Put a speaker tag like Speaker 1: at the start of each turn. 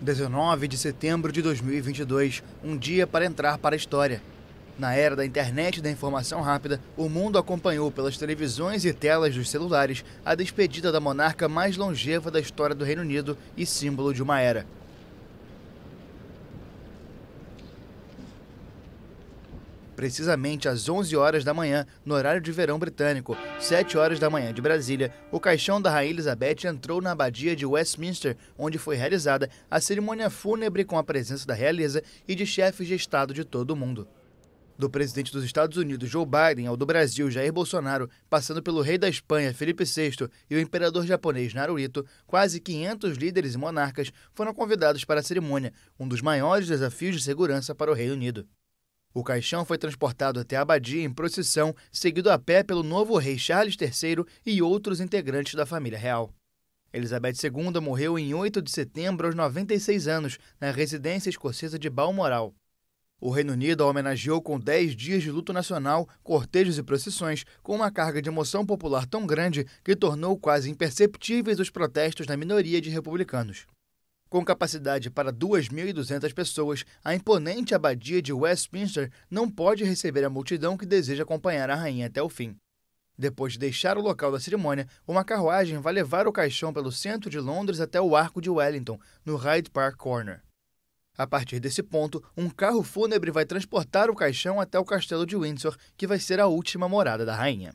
Speaker 1: 19 de setembro de 2022, um dia para entrar para a história. Na era da internet e da informação rápida, o mundo acompanhou pelas televisões e telas dos celulares a despedida da monarca mais longeva da história do Reino Unido e símbolo de uma era. Precisamente às 11 horas da manhã, no horário de verão britânico, 7 horas da manhã de Brasília, o caixão da Rainha Elizabeth entrou na abadia de Westminster, onde foi realizada a cerimônia fúnebre com a presença da realeza e de chefes de Estado de todo o mundo. Do presidente dos Estados Unidos, Joe Biden, ao do Brasil, Jair Bolsonaro, passando pelo rei da Espanha, Felipe VI, e o imperador japonês Naruhito, quase 500 líderes e monarcas foram convidados para a cerimônia, um dos maiores desafios de segurança para o Reino Unido. O caixão foi transportado até a abadia em procissão, seguido a pé pelo novo rei Charles III e outros integrantes da família real. Elizabeth II morreu em 8 de setembro aos 96 anos, na residência escocesa de Balmoral. O Reino Unido a homenageou com 10 dias de luto nacional, cortejos e procissões, com uma carga de emoção popular tão grande que tornou quase imperceptíveis os protestos da minoria de republicanos. Com capacidade para 2.200 pessoas, a imponente abadia de Westminster não pode receber a multidão que deseja acompanhar a rainha até o fim. Depois de deixar o local da cerimônia, uma carruagem vai levar o caixão pelo centro de Londres até o Arco de Wellington, no Hyde Park Corner. A partir desse ponto, um carro fúnebre vai transportar o caixão até o castelo de Windsor, que vai ser a última morada da rainha.